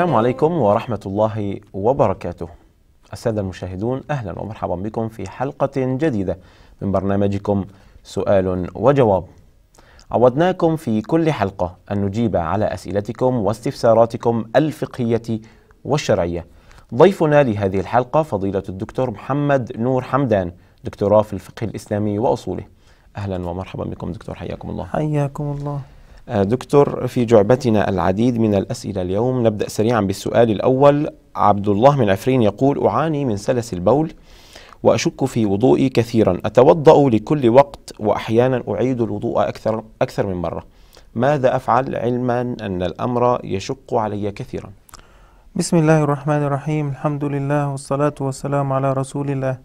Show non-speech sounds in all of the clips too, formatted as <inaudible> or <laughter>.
السلام عليكم ورحمة الله وبركاته. السادة المشاهدون أهلا ومرحبا بكم في حلقة جديدة من برنامجكم سؤال وجواب. عودناكم في كل حلقة أن نجيب على أسئلتكم واستفساراتكم الفقهية والشرعية. ضيفنا لهذه الحلقة فضيلة الدكتور محمد نور حمدان دكتوراه في الفقه الإسلامي وأصوله. أهلا ومرحبا بكم دكتور حياكم الله. حياكم الله. دكتور في جعبتنا العديد من الأسئلة اليوم. نبدأ سريعا بالسؤال الأول. عبد الله من عفرين يقول أعاني من سلس البول وأشك في وضوئي كثيرا. أتوضأ لكل وقت وأحيانا أعيد الوضوء أكثر, أكثر من مرة. ماذا أفعل علما أن الأمر يشق علي كثيرا؟ بسم الله الرحمن الرحيم. الحمد لله والصلاة والسلام على رسول الله.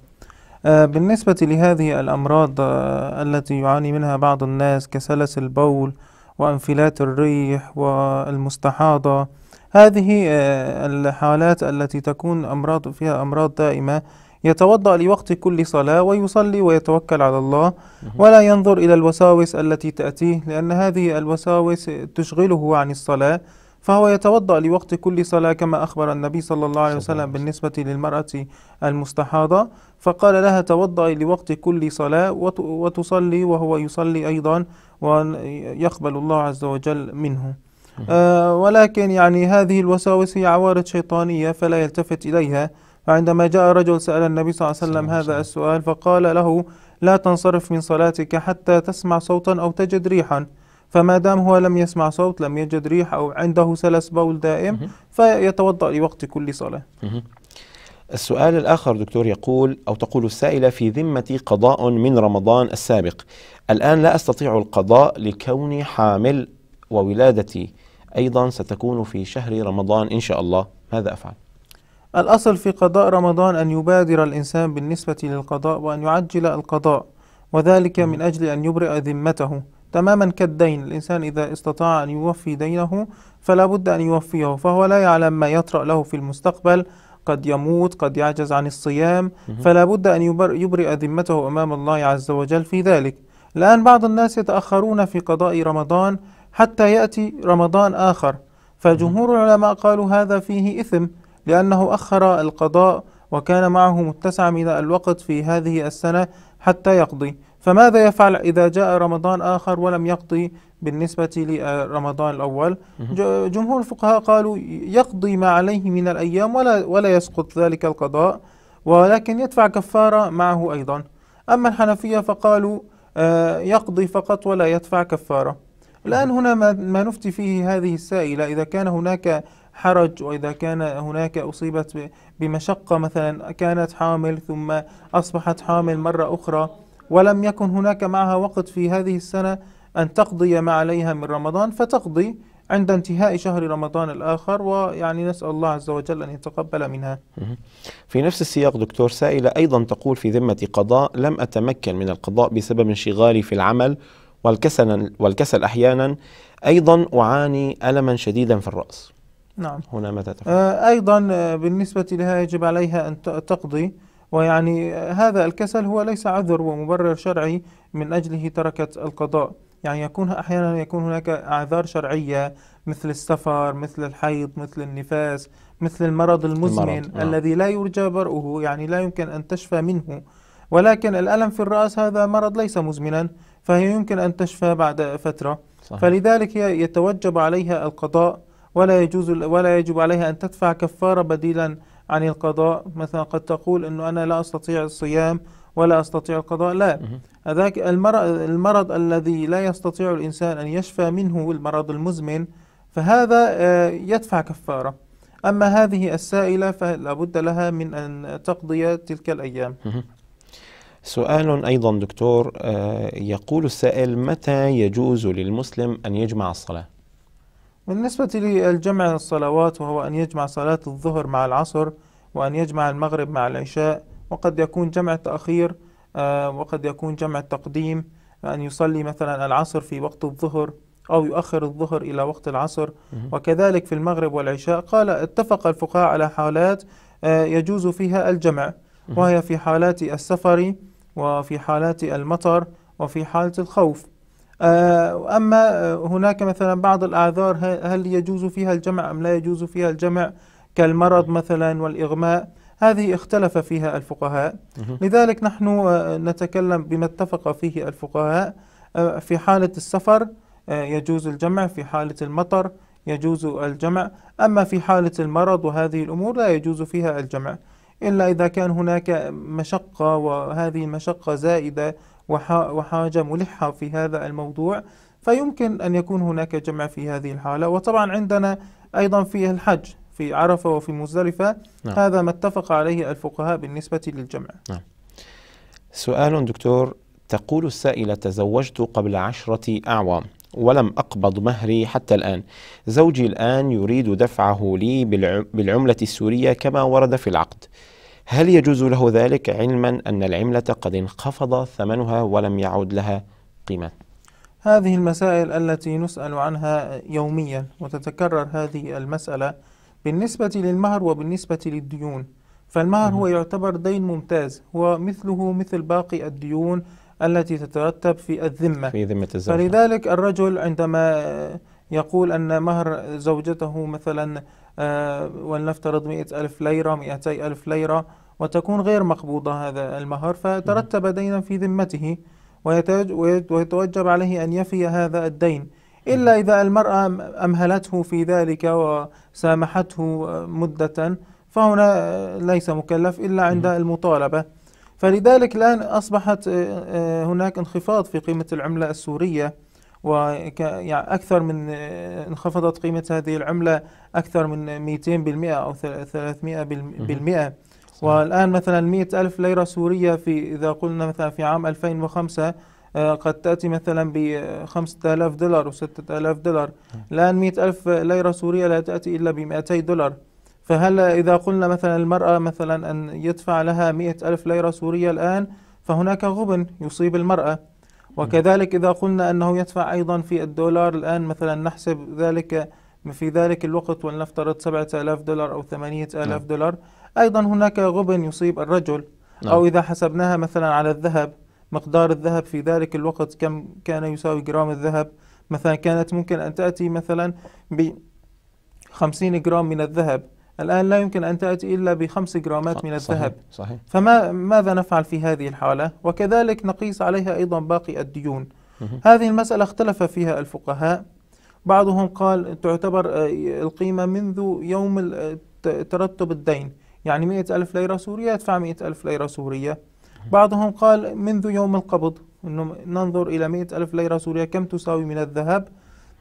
آه، بالنسبة لهذه الأمراض آه، التي يعاني منها بعض الناس كسلس البول وأنفلات الريح والمستحاضة. هذه آه، الحالات التي تكون أمراض فيها أمراض دائمة يتوضأ لوقت كل صلاة ويصلي ويتوكل على الله. ولا ينظر إلى الوساوس التي تأتيه لأن هذه الوساوس تشغله عن الصلاة. فهو يتوضأ لوقت كل صلاة كما أخبر النبي صلى الله عليه وسلم بالنسبة للمرأة المستحاضة. فقال لها توضأي لوقت كل صلاة وتصلي وهو يصلي أيضا ويقبل الله عز وجل منه. آه ولكن يعني هذه الوساوس هي عوارض شيطانية فلا يلتفت إليها. فعندما جاء رجل سأل النبي صلى الله عليه وسلم هذا السؤال فقال له لا تنصرف من صلاتك حتى تسمع صوتا أو تجد ريحا. فما دام هو لم يسمع صوت لم يجد ريح أو عنده سلس بول دائم فيتوضأ لوقت كل صلاة. السؤال الآخر دكتور يقول أو تقول السائلة في ذمتي قضاء من رمضان السابق. الآن لا أستطيع القضاء لكوني حامل وولادتي. أيضا ستكون في شهر رمضان إن شاء الله. ماذا أفعل؟ الأصل في قضاء رمضان أن يبادر الإنسان بالنسبة للقضاء وأن يعجل القضاء وذلك من أجل أن يبرئ ذمته. تماما كالدين. الإنسان إذا استطاع أن يوفي دينه فلا بد أن يوفيه فهو لا يعلم ما يطرأ له في المستقبل. قد يموت قد يعجز عن الصيام فلا بد أن يبرئ ذمته أمام الله عز وجل في ذلك. الآن بعض الناس يتأخرون في قضاء رمضان حتى يأتي رمضان آخر. فجمهور العلماء قالوا هذا فيه إثم لأنه أخر القضاء وكان معه متسع من الوقت في هذه السنة حتى يقضي. فماذا يفعل إذا جاء رمضان آخر ولم يقضي بالنسبة لرمضان الأول؟ جمهور الفقهاء قالوا يقضي ما عليه من الأيام ولا, ولا يسقط ذلك القضاء ولكن يدفع كفارة معه أيضا. أما الحنفية فقالوا آه، يقضي فقط ولا يدفع كفارة. الآن هنا ما نفتي فيه هذه السائلة. إذا كان هناك حرج وإذا كان هناك أصيبت بمشقة مثلا كانت حامل ثم أصبحت حامل مرة أخرى ولم يكن هناك معها وقت في هذه السنة أن تقضي ما عليها من رمضان فتقضي عند انتهاء شهر رمضان الآخر ويعني نسأل الله عز وجل أن يتقبل منها. في نفس السياق دكتور سائلة أيضا تقول في ذمة قضاء لم أتمكن من القضاء بسبب انشغالي في العمل والكسل, والكسل أحيانا. أيضا أعاني ألما شديدا في الرأس. نعم. هنا ماذا تفعل؟ آه أيضا آه، بالنسبة لها يجب عليها أن تقضي. ويعني هذا الكسل هو ليس عذر ومبرر شرعي من أجله تركت القضاء يعني يكون أحيانا يكون هناك أعذار شرعية مثل السفر مثل الحيض مثل النفاس مثل المرض المزمن المرض. آه. الذي لا يرجى برؤه يعني لا يمكن أن تشفى منه ولكن الألم في الرأس هذا مرض ليس مزمنا فهي يمكن أن تشفى بعد فترة صحيح. فلذلك يتوجب عليها القضاء ولا يجوز ولا يجب عليها أن تدفع كفارة بديلا عن القضاء. مثلا قد تقول أنه أنا لا أستطيع الصيام ولا أستطيع القضاء. لا. هذاك المرض, المرض الذي لا يستطيع الإنسان أن يشفى منه المرض المزمن فهذا آه، يدفع كفارة. أما هذه السائلة فلا بد لها من أن تقضي تلك الأيام. سؤال أيضا دكتور آه، يقول السائل متى يجوز للمسلم أن يجمع الصلاة؟ بالنسبة للجمع الصلوات وهو أن يجمع صلاة الظهر مع العصر وأن يجمع المغرب مع العشاء وقد يكون جمع تأخير آه، وقد يكون جمع تقديم أن يصلي مثلا العصر في وقت الظهر أو يؤخر الظهر إلى وقت العصر. وكذلك في المغرب والعشاء قال اتفق الفقهاء على حالات آه، يجوز فيها الجمع. وهي في حالات السفر وفي حالات المطر وفي حالة الخوف. أما آه، هناك مثلا بعض الأعذار هل يجوز فيها الجمع أم لا يجوز فيها الجمع كالمرض مثلا والإغماء؟ هذه اختلف فيها الفقهاء. لذلك نحن آه، نتكلم بما اتفق فيه الفقهاء آه، في حالة السفر آه، يجوز الجمع في حالة المطر يجوز الجمع. أما في حالة المرض وهذه الأمور لا يجوز فيها الجمع. إلا إذا كان هناك مشقة وهذه المشقة زائدة وحاجة ملحة في هذا الموضوع فيمكن أن يكون هناك جمع في هذه الحالة. وطبعا عندنا أيضا في الحج في عرفة وفي مزدلفة نعم. هذا ما اتفق عليه الفقهاء بالنسبة للجمع. سؤال دكتور تقول السائلة تزوجت قبل عشرة أعوام ولم أقبض مهري حتى الآن. زوجي الآن يريد دفعه لي بالع- بالعملة السورية كما ورد في العقد. هل يجوز له ذلك علما أن العملة قد انخفض ثمنها ولم يعد لها قيمة؟ هذه المسائل التي نسأل عنها يوميا وتتكرر هذه المسألة بالنسبة للمهر وبالنسبة للديون. فالمهر هو يعتبر دين ممتاز هو مثله مثل باقي الديون التي تترتب في الذمة. في ذمة الزوج فلذلك الرجل عندما يقول أن مهر زوجته مثلا ولنفترض مئة ألف ليرة مئتي ألف ليرة وتكون غير مقبوضة هذا المهر فترتب دينا في ذمته ويتوج- ويت- ويتوجب عليه أن يفي هذا الدين. إلا إذا المرأة أمهلته في ذلك وسامحته مدة فهنا ليس مكلف إلا عند المطالبة. فلذلك الآن أصبحت آه، آه، هناك انخفاض في قيمة العملة السورية. وك يعني من آه، انخفضت قيمة هذه العملة أكثر من 200 بالمئة أو 300 بالمئة. والآن مثلا 100 ألف ليرة سورية في إذا قلنا مثلا في عام 2005 آه، قد تأتي مثلا ب 5000 دولار و 6000 دولار. الآن 100 ألف ليرة سورية لا تأتي إلا ب 200 دولار. فهل إذا قلنا مثلا المرأة مثلا أن يدفع لها 100 ألف ليرة سورية الآن فهناك غبن يصيب المرأة. وكذلك إذا قلنا أنه يدفع أيضا في الدولار الآن مثلا نحسب ذلك في ذلك الوقت ولنفترض 7000 دولار أو 8000 نعم. دولار أيضا هناك غبن يصيب الرجل نعم. أو إذا حسبناها مثلا على الذهب مقدار الذهب في ذلك الوقت كم كان يساوي جرام الذهب مثلا كانت ممكن أن تأتي مثلا ب 50 جرام من الذهب الآن لا يمكن أن تأتي إلا بخمس جرامات من صحيح. الذهب. صحيح. فما ماذا نفعل في هذه الحالة؟ وكذلك نقيس عليها أيضا باقي الديون. هذه المسألة اختلف فيها الفقهاء. بعضهم قال تعتبر آه، القيمة منذ يوم آه، ترتب الدين. يعني مئة ألف ليرة سورية يدفع مئة ألف ليرة سورية. بعضهم قال منذ يوم القبض أنه ننظر إلى مئة ألف ليرة سورية كم تساوي من الذهب.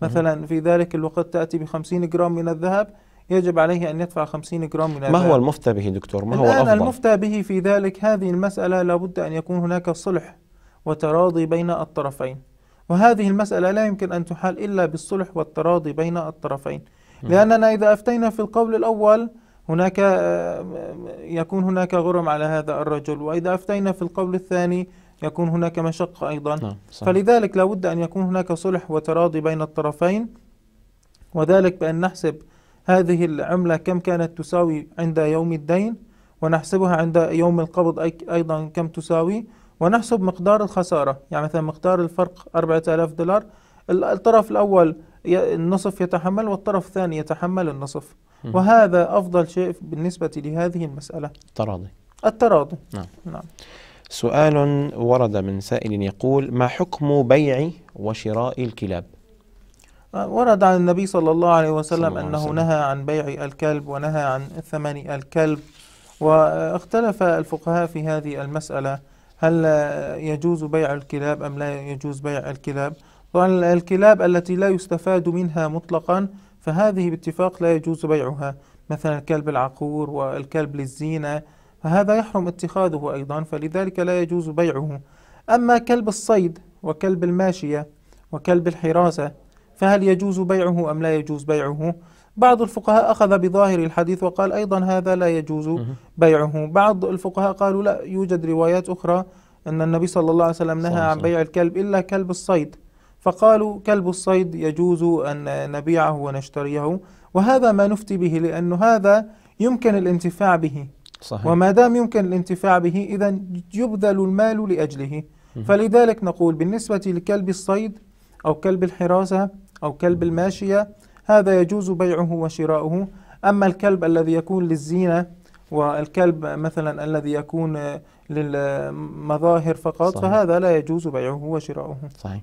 مثلا في ذلك الوقت تأتي بخمسين جرام من الذهب. يجب عليه أن يدفع خمسين جرام من ما هو المفتى به دكتور؟ ما هو الآن الأفضل؟ المفتى به في ذلك هذه المسألة لابد أن يكون هناك صلح وتراضي بين الطرفين. وهذه المسألة لا يمكن أن تحال إلا بالصلح والتراضي بين الطرفين. لأننا إذا أفتينا في القول الأول هناك آه، يكون هناك غرم على هذا الرجل. وإذا أفتينا في القول الثاني يكون هناك مشقة أيضا. نعم صحيح. فلذلك لابد أن يكون هناك صلح وتراضي بين الطرفين. وذلك بأن نحسب هذه العملة كم كانت تساوي عند يوم الدين؟ ونحسبها عند يوم القبض أي- أيضا كم تساوي؟ ونحسب مقدار الخسارة يعني مثلا مقدار الفرق 4000 دولار ال- الطرف الأول النصف يتحمل والطرف الثاني يتحمل النصف. وهذا أفضل شيء بالنسبة لهذه المسألة. تراضي التراضي. نعم. نعم. سؤال ورد من سائل يقول ما حكم بيع وشراء الكلاب؟ ورد عن النبي صلى الله عليه وسلم الله أنه وسلم. نهى عن بيع الكلب ونهى عن ثمن الكلب. واختلف الفقهاء في هذه المسألة. هل يجوز بيع الكلاب أم لا يجوز بيع الكلاب؟ طبعا الكلاب التي لا يستفاد منها مطلقا فهذه باتفاق لا يجوز بيعها. مثلا الكلب العقور والكلب للزينة فهذا يحرم اتخاذه أيضا فلذلك لا يجوز بيعه. أما كلب الصيد وكلب الماشية وكلب الحراسة فهل يجوز بيعه أم لا يجوز بيعه بعض الفقهاء أخذ بظاهر الحديث وقال أيضا هذا لا يجوز. بيعه بعض الفقهاء قالوا لا يوجد روايات أخرى أن النبي صلى الله عليه وسلم نهى عن. بيع الكلب إلا كلب الصيد فقالوا كلب الصيد يجوز أن نبيعه ونشتريه وهذا ما نفتي به لأن هذا يمكن الانتفاع به صحيح وما دام يمكن الانتفاع به إذا يبذل المال لأجله. فلذلك نقول بالنسبة لكلب الصيد أو كلب الحراسة أو كلب الماشية هذا يجوز بيعه وشراؤه. أما الكلب الذي يكون للزينة والكلب مثلا الذي يكون للمظاهر فقط صحيح. فهذا لا يجوز بيعه وشراؤه. صحيح.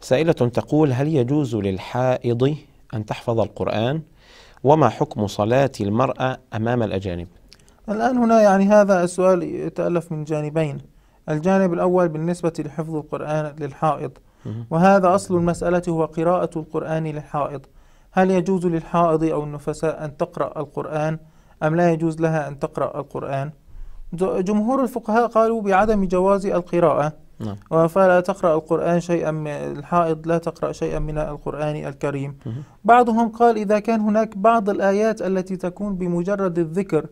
سائلة تقول هل يجوز للحائض أن تحفظ القرآن؟ وما حكم صلاة المرأة أمام الأجانب؟ الآن هنا يعني هذا السؤال يتألف من جانبين. الجانب الأول بالنسبة لحفظ القرآن للحائض. وهذا أصل المسألة هو قراءة القرآن للحائض. هل يجوز للحائض أو النفساء أن تقرأ القرآن أم لا يجوز لها أن تقرأ القرآن؟ جمهور الفقهاء قالوا بعدم جواز القراءة. نعم. فلا تقرأ القرآن شيئا من الحائض لا تقرأ شيئا من القرآن الكريم. بعضهم قال إذا كان هناك بعض الآيات التي تكون بمجرد الذكر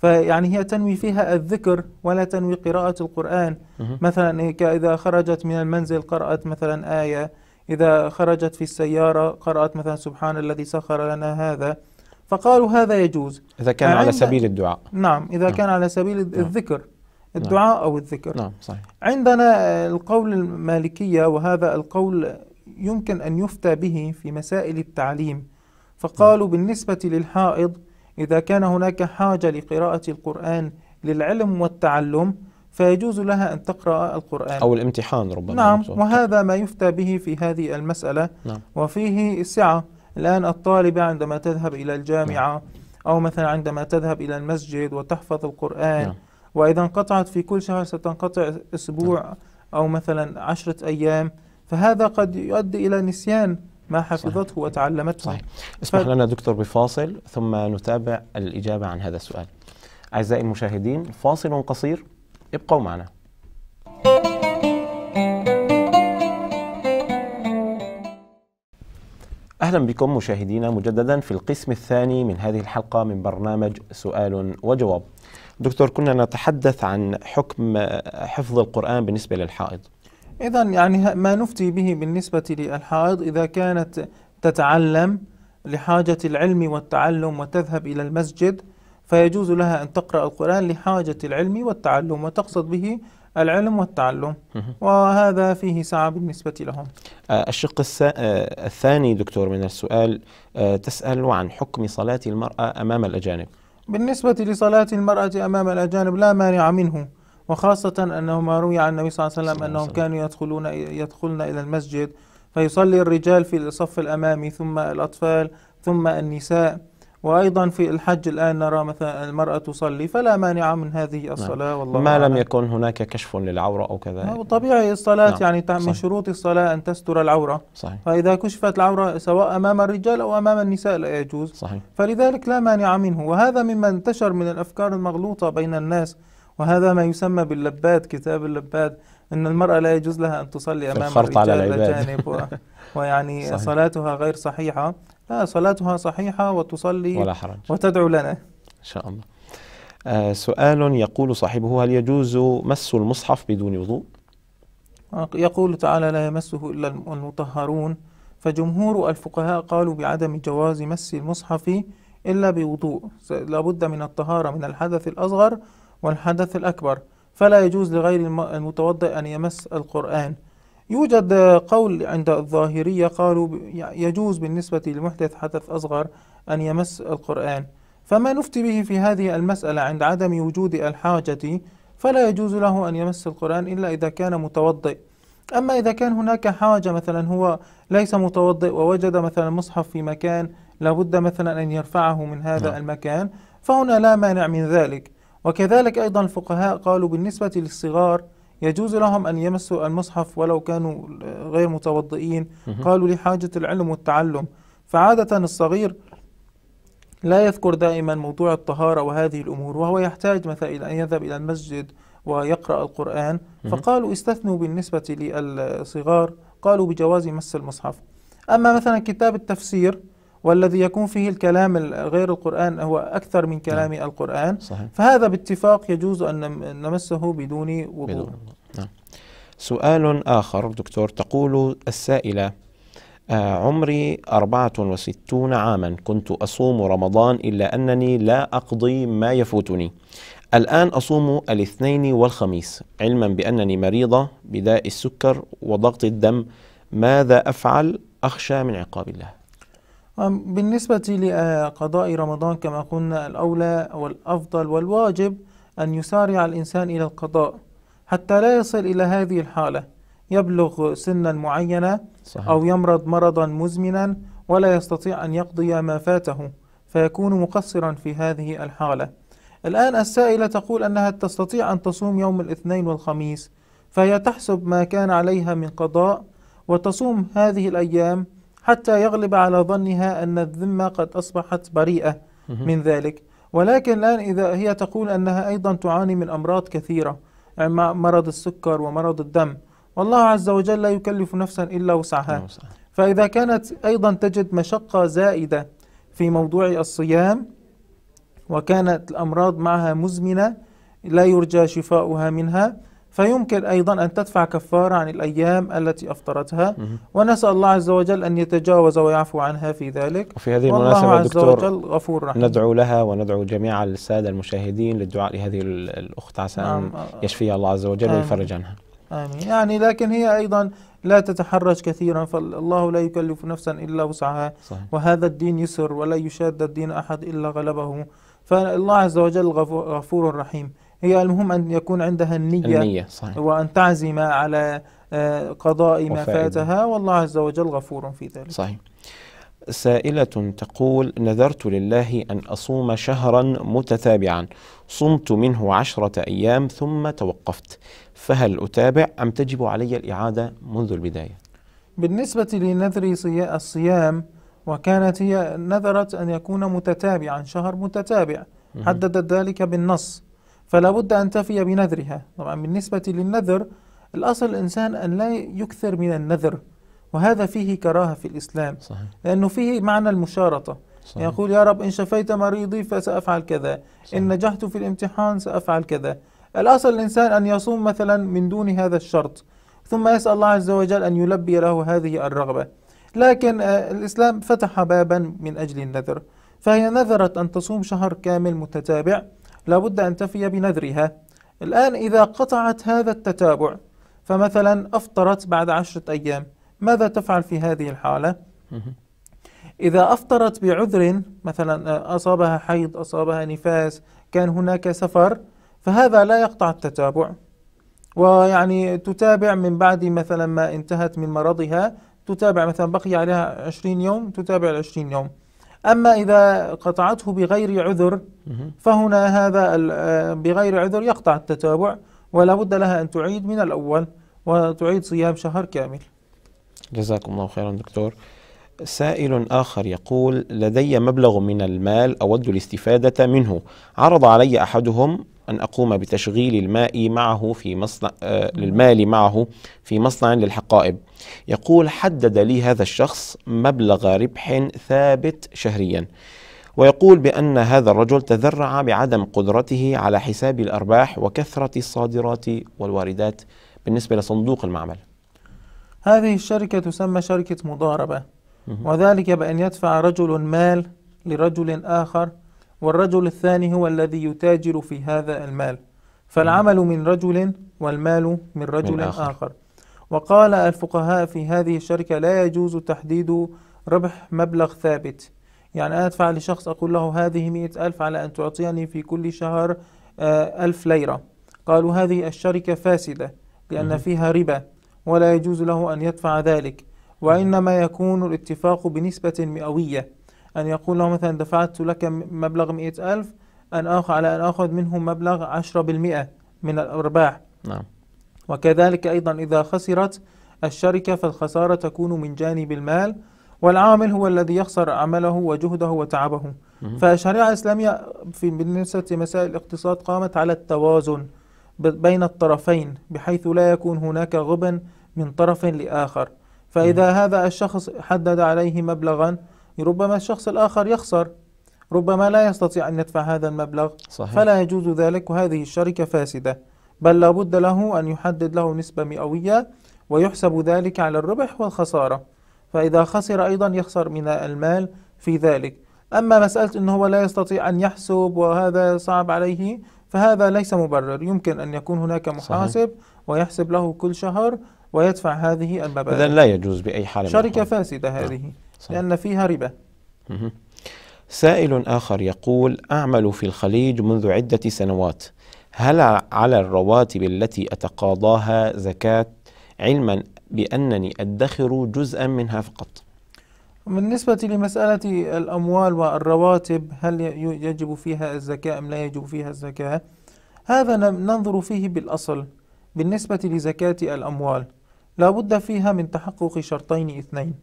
فيعني هي تنوي فيها الذكر ولا تنوي قراءة القرآن. مثلا ك- إذا خرجت من المنزل قرأت مثلا آية. إذا خرجت في السيارة قرأت مثلا سبحان الذي سخر لنا هذا. فقالوا هذا يجوز. إذا كان على سبيل الدعاء. نعم إذا نعم. كان على سبيل الذكر الدعاء أو الذكر. نعم صحيح. عندنا القول المالكية وهذا القول يمكن أن يفتى به في مسائل التعليم. فقالوا بالنسبة للحائض إذا كان هناك حاجة لقراءة القرآن للعلم والتعلم فيجوز لها أن تقرأ القرآن. أو الامتحان ربما. نعم. وهذا ما يفتى به في هذه المسألة. نعم. وفيه سعة الآن الطالبة عندما تذهب إلى الجامعة أو مثلا عندما تذهب إلى المسجد وتحفظ القرآن نعم. وإذا انقطعت في كل شهر ستنقطع أسبوع أو مثلا عشرة أيام فهذا قد يؤدي إلى نسيان ما حفظته وتعلمته صحيح. اسمح ف- لنا دكتور بفاصل ثم نتابع الإجابة عن هذا السؤال. أعزائي المشاهدين فاصل قصير. ابقوا معنا. أهلا بكم مشاهدينا مجددا في القسم الثاني من هذه الحلقة من برنامج سؤال وجواب. دكتور كنا نتحدث عن حكم حفظ القرآن بالنسبة للحائض. إذا يعني ما نفتي به بالنسبة للحائض إذا كانت تتعلم لحاجة العلم والتعلم وتذهب إلى المسجد فيجوز لها أن تقرأ القرآن لحاجة العلم والتعلم وتقصد به العلم والتعلم. وهذا فيه سعة بالنسبة لهم. آه، الشق آه، الثاني دكتور من السؤال آه، تسأل عن حكم صلاة المرأة أمام الأجانب. بالنسبة لصلاة المرأة أمام الأجانب لا مانع منه. وخاصة أنه ما روي عن النبي صلى الله عليه وسلم أنهم. كانوا يدخلون يدخلن إلى المسجد فيصلي الرجال في الصف الأمامي ثم الأطفال ثم النساء. وأيضا في الحج الآن نرى مثلا المرأة تصلي فلا مانع من هذه الصلاة والله ما لم. يكن هناك كشف للعورة أو كذا. طبيعي الصلاة نعم، يعني من. شروط الصلاة أن تستر العورة. صحيح. فإذا كشفت العورة سواء أمام الرجال أو أمام النساء لا يجوز. صحيح. فلذلك لا مانع منه. وهذا مما انتشر من الأفكار المغلوطة بين الناس. وهذا ما يسمى باللباد كتاب اللباد. أن المرأة لا يجوز لها أن تصلي أمام على الرجال العباد. الأجانب. و... <laughs> ويعني صحيح. صلاتها غير صحيحة. لا صلاتها صحيحة وتصلي ولا حرج. وتدعو لنا. إن شاء الله. آه، سؤال يقول صاحبه هل يجوز مس المصحف بدون وضوء؟ يقول تعالى لا يمسه إلا المطهرون. فجمهور الفقهاء قالوا بعدم جواز مس المصحف إلا بوضوء. لابد من الطهارة من الحدث الأصغر والحدث الأكبر. فلا يجوز لغير الم- المتوضئ أن يمس القرآن. يوجد قول عند الظاهرية قالوا يجوز بالنسبة للمحدث حدث أصغر أن يمس القرآن. فما نفتي به في هذه المسألة عند عدم وجود الحاجة فلا يجوز له أن يمس القرآن إلا إذا كان متوضئ. أما إذا كان هناك حاجة مثلا هو ليس متوضئ ووجد مثلا مصحف في مكان لابد مثلا أن يرفعه من هذا نعم. المكان فهنا لا مانع من ذلك. وكذلك أيضا الفقهاء قالوا بالنسبة للصغار يجوز لهم أن يمسوا المصحف ولو كانوا غير متوضئين. قالوا لحاجة العلم والتعلم فعادة الصغير لا يذكر دائما موضوع الطهارة وهذه الأمور وهو يحتاج مثلا إلى أن يذهب إلى المسجد ويقرأ القرآن. فقالوا استثنوا بالنسبة للصغار قالوا بجواز مس المصحف أما مثلا كتاب التفسير والذي يكون فيه الكلام ال- غير القرآن هو أكثر من كلام القرآن. صحيح. فهذا باتفاق يجوز أن نم- نمسه بدون وضوء بدون وضوء. نعم. سؤال آخر دكتور. تقول السائلة آه، عمري 64 عاما. كنت أصوم رمضان إلا أنني لا أقضي ما يفوتني. الآن أصوم الاثنين والخميس علما بأنني مريضة بداء السكر وضغط الدم. ماذا أفعل؟ أخشى من عقاب الله. بالنسبة لقضاء رمضان كما قلنا الأولى والأفضل والواجب أن يسارع الإنسان إلى القضاء حتى لا يصل إلى هذه الحالة يبلغ سنا معينة صحيح. أو يمرض مرضا مزمنا ولا يستطيع أن يقضي ما فاته فيكون مقصرا في هذه الحالة الآن السائلة تقول أنها تستطيع أن تصوم يوم الاثنين والخميس فهي تحسب ما كان عليها من قضاء وتصوم هذه الأيام حتى يغلب على ظنها أن الذمة قد أصبحت بريئة من ذلك. ولكن الآن إذا هي تقول أنها أيضا تعاني من أمراض كثيرة يعني مرض السكر ومرض الدم. والله عز وجل لا يكلف نفسا إلا وسعها. فإذا كانت أيضا تجد مشقة زائدة في موضوع الصيام وكانت الأمراض معها مزمنة لا يرجى شفاؤها منها فيمكن أيضا أن تدفع كفارة عن الأيام التي أفطرتها. ونسأل الله عز وجل أن يتجاوز ويعفو عنها في ذلك. وفي هذه المناسبة دكتور غفور رحيم. ندعو لها وندعو جميع السادة المشاهدين للدعاء لهذه الأخت عسى أن نعم. يشفيها الله عز وجل ويفرج عنها. آمين. يعني لكن هي أيضا لا تتحرج كثيرا فالله لا يكلف نفسا إلا وسعها. صحيح. وهذا الدين يسر ولا يشاد الدين أحد إلا غلبه. فالله عز وجل غفور رحيم. هي المهم أن يكون عندها النية, النية صحيح. وأن تعزم على آه، قضاء ما فاتها. والله عز وجل غفور في ذلك. صحيح. سائلة تقول نذرت لله أن أصوم شهرا متتابعا. صمت منه عشرة أيام ثم توقفت. فهل أتابع أم تجب علي الإعادة منذ البداية؟ بالنسبة لنذر الصيام وكانت هي نذرت أن يكون متتابعا شهر متتابع. حددت ذلك بالنص. فلا بد أن تفي بنذرها طبعا بالنسبة للنذر الأصل الإنسان أن لا يكثر من النذر وهذا فيه كراهة في الإسلام صحيح. لأنه فيه معنى المشارطة صحيح. يقول يا رب إن شفيت مريضي فسأفعل كذا صحيح. إن نجحت في الامتحان سأفعل كذا الأصل الإنسان أن يصوم مثلا من دون هذا الشرط ثم يسأل الله عز وجل أن يلبي له هذه الرغبة لكن آه، الإسلام فتح بابا من أجل النذر فهي نذرت أن تصوم شهر كامل متتابع لابد أن تفي بنذرها. الآن إذا قطعت هذا التتابع فمثلا أفطرت بعد عشرة أيام ماذا تفعل في هذه الحالة؟ إذا أفطرت بعذر مثلا آه، أصابها حيض أصابها نفاس كان هناك سفر فهذا لا يقطع التتابع. ويعني تتابع من بعد مثلا ما انتهت من مرضها تتابع مثلا بقي عليها 20 يوم تتابع ال 20 يوم. أما إذا قطعته بغير عذر فهنا هذا آه، بغير عذر يقطع التتابع ولا بد لها أن تعيد من الأول وتعيد صيام شهر كامل. جزاكم الله خيرا دكتور. سائل آخر يقول لدي مبلغ من المال أود الاستفادة منه. عرض علي أحدهم أن أقوم بتشغيل الماء معه في مصنع آه للمال معه في مصنع للحقائب. يقول حدد لي هذا الشخص مبلغ ربح ثابت شهريا. ويقول بأن هذا الرجل تذرع بعدم قدرته على حساب الأرباح وكثرة الصادرات والواردات بالنسبة لصندوق المعمل. هذه الشركة تسمى شركة مضاربة. وذلك بأن يدفع رجل مال لرجل آخر والرجل الثاني هو الذي يتاجر في هذا المال. فالعمل من رجل والمال من رجل من آخر. آخر. وقال الفقهاء في هذه الشركة لا يجوز تحديد ربح مبلغ ثابت. يعني أنا أدفع لشخص أقول له هذه مئة ألف على أن تعطيني في كل شهر آه، ألف ليرة. قالوا هذه الشركة فاسدة لأن فيها ربا ولا يجوز له أن يدفع ذلك. وإنما يكون الاتفاق بنسبة مئوية. أن يقول له مثلا دفعت لك مبلغ مئة ألف أن أخذ على أن أخذ منهم مبلغ عشرة بالمئة من الأرباح. نعم. وكذلك أيضا إذا خسرت الشركة فالخسارة تكون من جانب المال والعامل هو الذي يخسر عمله وجهده وتعبه. فالشريعة الإسلامية في بالنسبة لمسائل الاقتصاد قامت على التوازن بين الطرفين بحيث لا يكون هناك غبن من طرف لآخر. فإذا هذا الشخص حدد عليه مبلغا ربما الشخص الآخر يخسر. ربما لا يستطيع أن يدفع هذا المبلغ. صحيح. فلا يجوز ذلك وهذه الشركة فاسدة. بل لابد له أن يحدد له نسبة مئوية ويحسب ذلك على الربح والخسارة. فإذا خسر أيضا يخسر من المال في ذلك. أما مسألة أنه هو لا يستطيع أن يحسب وهذا صعب عليه فهذا ليس مبرر. يمكن أن يكون هناك محاسب صحيح. ويحسب له كل شهر ويدفع هذه إذا المبالغ لا يجوز بأي حال شركة. فاسدة هذه. صح. لأن فيها ربا. سائل آخر يقول أعمل في الخليج منذ عدة سنوات هل على الرواتب التي أتقاضاها زكاة علما بأنني أدخر جزءا منها فقط بالنسبة لمسألة الأموال والرواتب هل يجب فيها الزكاة أم لا يجب فيها الزكاة هذا ننظر فيه بالأصل بالنسبة لزكاة الأموال لا بد فيها من تحقق شرطين اثنين.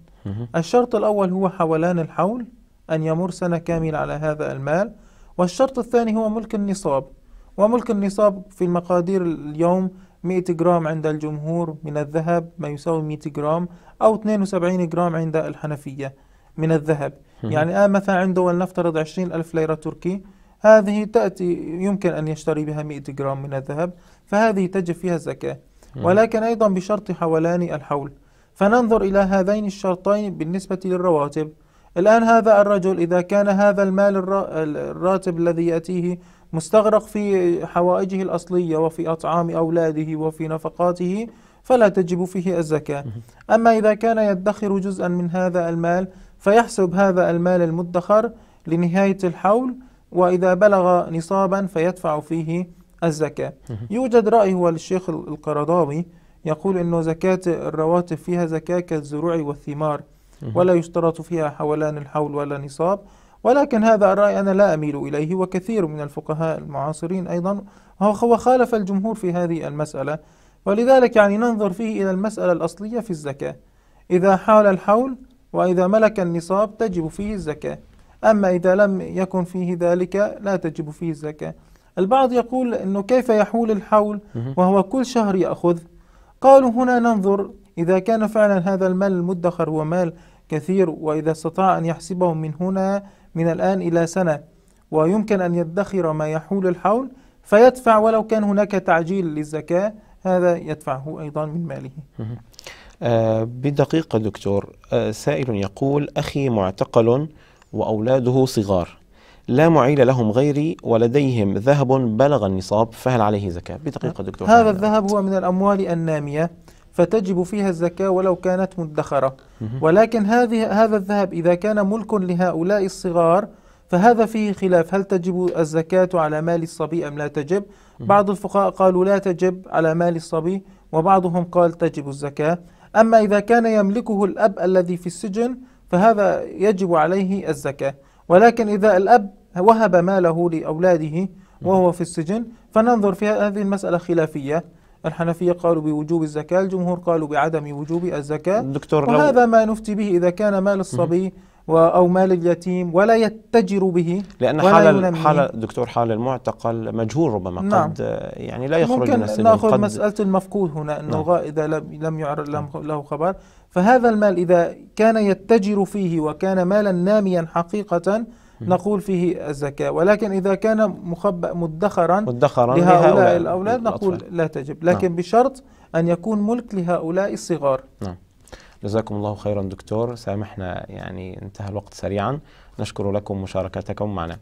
الشرط الأول هو حولان الحول أن يمر سنة كاملة على هذا المال والشرط الثاني هو ملك النصاب. وملك النصاب في المقادير اليوم 100 جرام عند الجمهور من الذهب ما يساوي 100 جرام أو 72 جرام عند الحنفية من الذهب. يعني آه مثلا عنده ولنفترض 20 ألف ليرة تركي هذه تأتي يمكن أن يشتري بها 100 جرام من الذهب فهذه تجب فيها الزكاة. ولكن أيضا بشرط حولان الحول. فننظر إلى هذين الشرطين بالنسبة للرواتب. الآن هذا الرجل إذا كان هذا المال الرا- الراتب الذي يأتيه مستغرق في حوائجه الأصلية وفي أطعام أولاده وفي نفقاته فلا تجب فيه الزكاة. أما إذا كان يدخر جزءا من هذا المال فيحسب هذا المال المدخر لنهاية الحول وإذا بلغ نصابا فيدفع فيه الزكاة. يوجد رأي هو للشيخ القرضاوي يقول أنه زكاة الرواتب فيها زكاة كالزروع والثمار ولا يشترط فيها حولان الحول ولا نصاب ولكن هذا الرأي أنا لا أميل إليه وكثير من الفقهاء المعاصرين أيضا هو خالف الجمهور في هذه المسألة. ولذلك يعني ننظر فيه إلى المسألة الأصلية في الزكاة. إذا حال الحول وإذا ملك النصاب تجب فيه الزكاة. أما إذا لم يكن فيه ذلك لا تجب فيه الزكاة. البعض يقول أنه كيف يحول الحول. وهو كل شهر يأخذ؟ قالوا هنا ننظر إذا كان فعلا هذا المال المدخر هو مال كثير وإذا استطاع أن يحسبه من هنا من الآن إلى سنة ويمكن أن يدخر ما يحول الحول فيدفع ولو كان هناك تعجيل للزكاة هذا يدفعه أيضا من ماله. آه بدقيقة دكتور آه سائل يقول أخي معتقل وأولاده صغار. لا معيل لهم غيري ولديهم ذهب بلغ النصاب فهل عليه زكاة؟ بدقيقة دكتور هذا الذهب هو من الأموال النامية فتجب فيها الزكاة ولو كانت مدخرة. ولكن هذه هذا الذهب إذا كان ملك لهؤلاء الصغار فهذا فيه خلاف. هل تجب الزكاة على مال الصبي أم لا تجب؟ بعض الفقهاء قالوا لا تجب على مال الصبي وبعضهم قال تجب الزكاة. أما إذا كان يملكه الأب الذي في السجن فهذا يجب عليه الزكاة. ولكن إذا الأب وهب ماله لأولاده وهو في السجن فننظر في هذه المسألة خلافية. الحنفية قالوا بوجوب الزكاة الجمهور قالوا بعدم وجوب الزكاة. دكتور وهذا ما نفتي به إذا كان مال الصبي أو مال اليتيم ولا يتجر به لأن ولا حال. حال دكتور حال المعتقل مجهول ربما نعم. قد آه، يعني لا يخرج من ممكن السجن نأخذ قد مسألة المفقود هنا أنه نعم. إذا لم لم يعرض له خبر فهذا المال إذا كان يتجر فيه وكان مالا ناميا حقيقة نقول فيه الزكاة ولكن إذا كان مخبأ مدخرا مدخرا لهؤلاء الأولاد نقول الأطفال. لا تجب لكن بشرط أن يكون ملك لهؤلاء الصغار جزاكم الله خيرا دكتور. سامحنا يعني انتهى الوقت سريعا. نشكر لكم مشاركتكم معنا.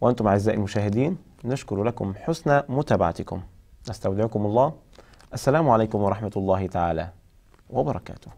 وأنتم أعزائي المشاهدين نشكر لكم حسن متابعتكم. نستودعكم الله. السلام عليكم ورحمة الله تعالى وبركاته.